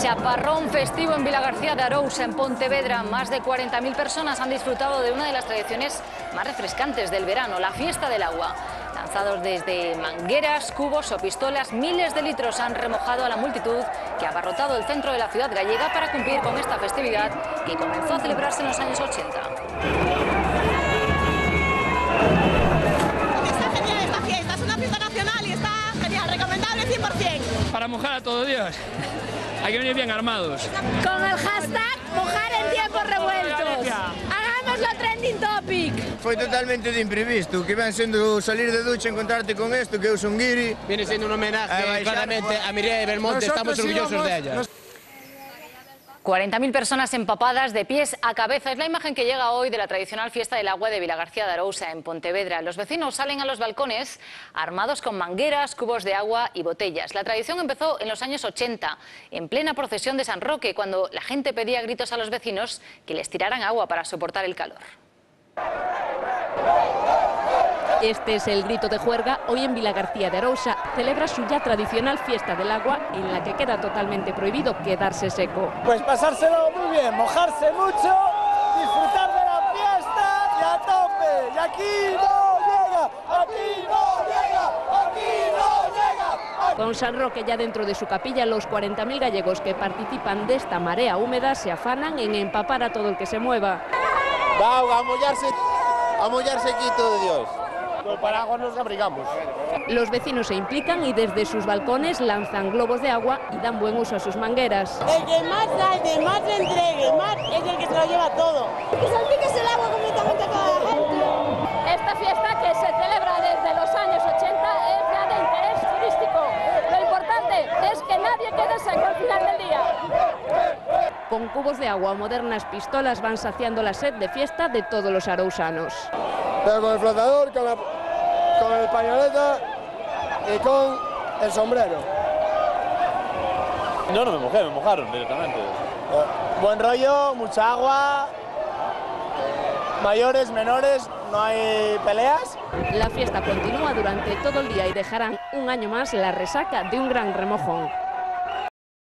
Chaparrón festivo en Vila García de Arousa, en Pontevedra. Más de 40.000 personas han disfrutado de una de las tradiciones más refrescantes del verano, la fiesta del agua. Lanzados desde mangueras, cubos o pistolas, miles de litros han remojado a la multitud que ha abarrotado el centro de la ciudad gallega para cumplir con esta festividad que comenzó a celebrarse en los años 80. Está genial esta fiesta, es una fiesta nacional y está genial, recomendable 100%. Para mojar a todo Dios. Hay que venir bien armados. Con el hashtag mojar en tiempos revueltos. Hagámoslo trending topic. Foi totalmente de imprevisto, que ven sendo salir de ducha encontrarte con esto, que eu son guiri. Viene siendo un homenaje Eh, claramente a Mireia Belmonte, estamos Nosotros orgullosos íbamos- de ella. nos- 40.000 personas empapadas de pies a cabeza. Es la imagen que llega hoy de la tradicional fiesta del agua de Vilagarcía de Arousa, en Pontevedra. Los vecinos salen a los balcones armados con mangueras, cubos de agua y botellas. La tradición empezó en los años 80, en plena procesión de San Roque, cuando la gente pedía gritos a los vecinos que les tiraran agua para soportar el calor. Este es el grito de juerga hoy en Vila García de Arousa. Celebra su ya tradicional fiesta del agua en la que queda totalmente prohibido quedarse seco. Pues pasárselo muy bien, mojarse mucho, disfrutar de la fiesta y a tope. Y aquí no llega, aquí no llega, aquí no llega. Con San Roque ya dentro de su capilla, los 40.000 gallegos que participan de esta marea húmeda se afanan en empapar a todo el que se mueva. Va, a mollarse, a mollarse quito de Dios. Con paraguas nos abrigamos. Los vecinos se implican y desde sus balcones lanzan globos de agua y dan buen uso a sus mangueras. El que más salte, más se entregue, más es el que se lo lleva todo. Que salpiques el agua completamente a toda la gente. Esta fiesta que se celebra desde los años 80 es ya de interés turístico. Lo importante es que nadie quede seco al final del día. Con cubos de agua o modernas pistolas van saciando la sed de fiesta de todos los arousanos. Pero con el flotador, con, la, con el pañoleta y con el sombrero. No, no me mojé, me mojaron directamente. Buen rollo, mucha agua, mayores, menores, no hay peleas. La fiesta continúa durante todo el día y dejarán un año más la resaca de un gran remojón.